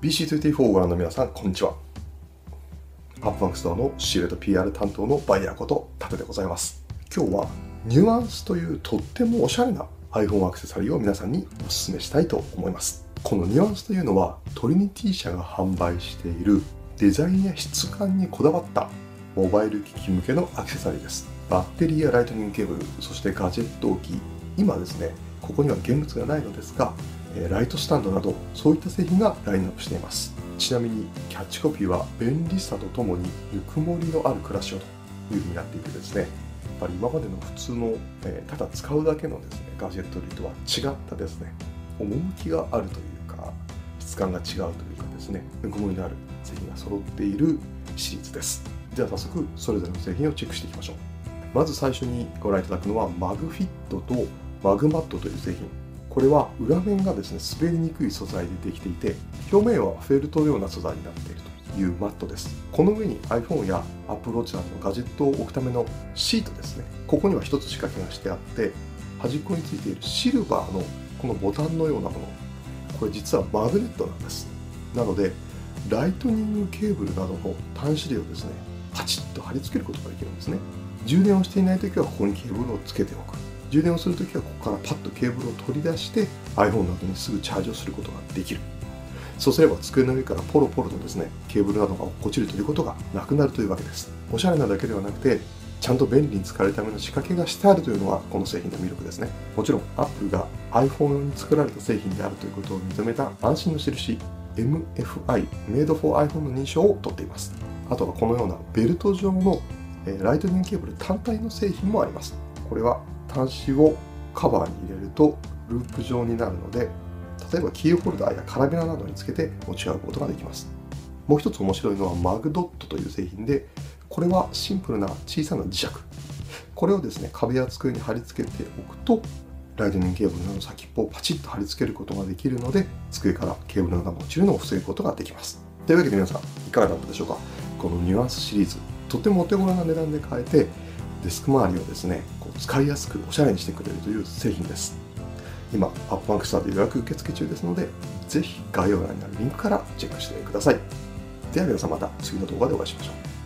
BC24 をご覧の皆さん、こんにちは。 AppBank Store の仕入れと PR 担当のバイヤーことタクでございます。今日は NuAns というとってもおしゃれな iPhone アクセサリーを皆さんにお勧めしたいと思います。この NuAns というのはトリニティ社が販売しているデザインや質感にこだわったモバイル機器向けのアクセサリーです。バッテリーやライトニングケーブル、そしてガジェット置き、今ですね、ここには現物がないのですが、ライトスタンドなどそういった製品がラインナップしています。ちなみにキャッチコピーは便利さとともにぬくもりのある暮らしをというふうになっていてですねやっぱり今までの普通の、えただ使うだけのですねガジェット類とは違ったですね趣があるというか質感が違うというかですねぬくもりのある製品が揃っているシリーズです。では早速それぞれの製品をチェックしていきましょう。まず最初にご覧いただくのはマグフィットとマグマットという製品。これは裏面がですね滑りにくい素材でできていて表面はフェルトのような素材になっているというマットです。この上に iPhone や Apple Watch などのガジェットを置くためのシートですね。ここには一つ仕掛けがしてあって端っこについているシルバーのこのボタンのようなもの。これ実はマグネットなんです。なのでライトニングケーブルなどの端子類をですねパチッと貼り付けることができるんですね。充電をしていない時はここにケーブルをつけておく。充電をするときはここからパッとケーブルを取り出して iPhone などにすぐチャージをすることができる。そうすれば机の上からポロポロとですねケーブルなどが落っこちるということがなくなるというわけです。おしゃれなだけではなくてちゃんと便利に使えるための仕掛けがしてあるというのがこの製品の魅力ですね。もちろん Apple が iPhone 用に作られた製品であるということを認めた安心の印 MFI Made for iPhone の認証を取っています。あとはこのようなベルト状のライトニングケーブル単体の製品もあります。これは端子をカバーに入れるとループ状になるので例えばキーホルダーやカラビナなどにつけて持ち運ぶことができます。もう一つ面白いのはマグドットという製品でこれはシンプルな小さな磁石。これをですね壁や机に貼り付けておくとライトニングケーブルの先っぽをパチッと貼り付けることができるので机からケーブルが落ちるのを防ぐことができます。というわけで皆さんいかがだったでしょうか？この NuAns シリーズとてもお手頃な値段で買えてデスク周りをですねこう使いやすくおしゃれにしてくれるという製品です。今 AppBank Store で予約受付中ですのでぜひ概要欄にあるリンクからチェックしてください。では皆さんまた次の動画でお会いしましょう。